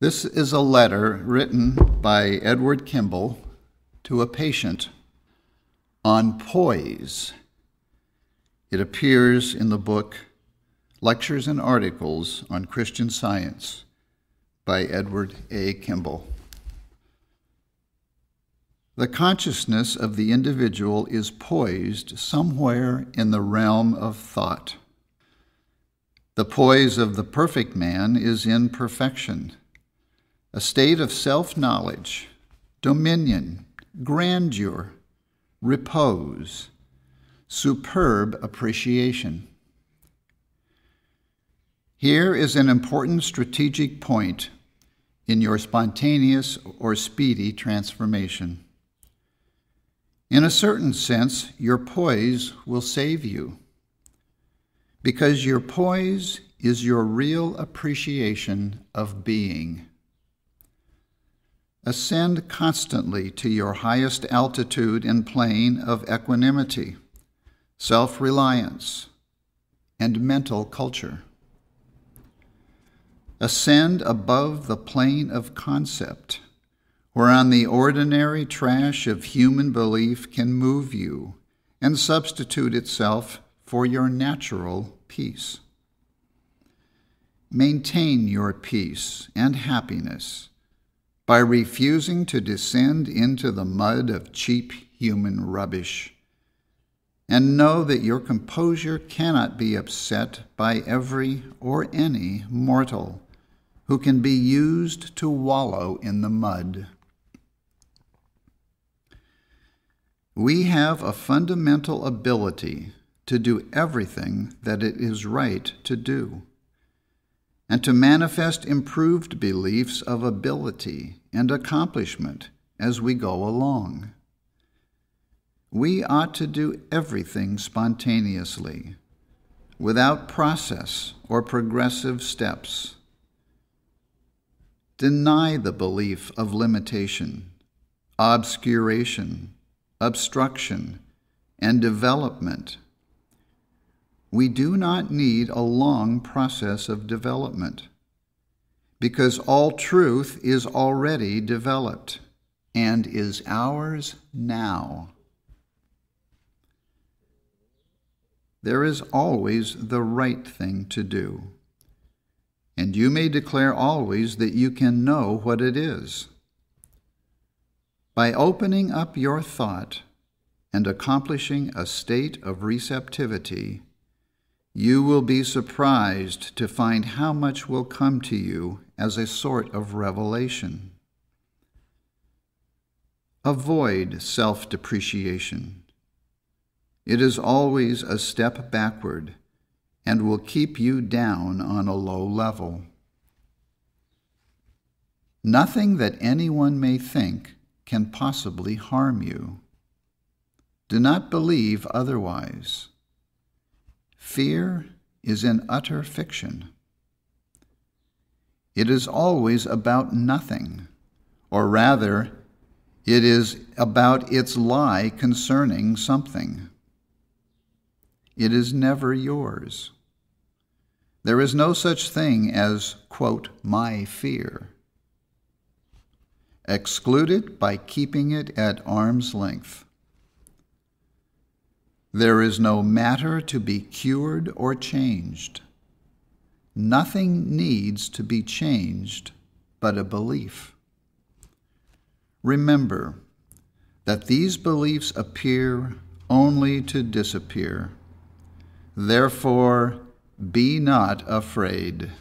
This is a letter written by Edward Kimball to a patient on poise. It appears in the book Lectures and Articles on Christian Science by Edward A. Kimball. The consciousness of the individual is poised somewhere in the realm of thought. The poise of the perfect man is in perfection a state of self knowledge, dominion, grandeur, repose, superb appreciation. Here is an important strategic point in your spontaneous or speedy transformation. In a certain sense, your poise will save you because your poise is your real appreciation of being. Ascend constantly to your highest altitude and plane of equanimity, self reliance, and mental culture. Ascend above the plane of concept, whereon the ordinary trash of human belief can move you and substitute itself for your natural peace. Maintain your peace and happiness by refusing to descend into the mud of cheap human rubbish. And know that your composure cannot be upset by every or any mortal who can be used to wallow in the mud. We have a fundamental ability to do everything that it is right to do and to manifest improved beliefs of ability and accomplishment as we go along. We ought to do everything spontaneously, without process or progressive steps. Deny the belief of limitation, obscuration, obstruction, and development we do not need a long process of development because all truth is already developed and is ours now. There is always the right thing to do, and you may declare always that you can know what it is. By opening up your thought and accomplishing a state of receptivity, you will be surprised to find how much will come to you as a sort of revelation. Avoid self depreciation. It is always a step backward and will keep you down on a low level. Nothing that anyone may think can possibly harm you. Do not believe otherwise. Fear is an utter fiction. It is always about nothing, or rather, it is about its lie concerning something. It is never yours. There is no such thing as, quote, my fear. Exclude it by keeping it at arm's length. There is no matter to be cured or changed. Nothing needs to be changed but a belief. Remember that these beliefs appear only to disappear. Therefore, be not afraid.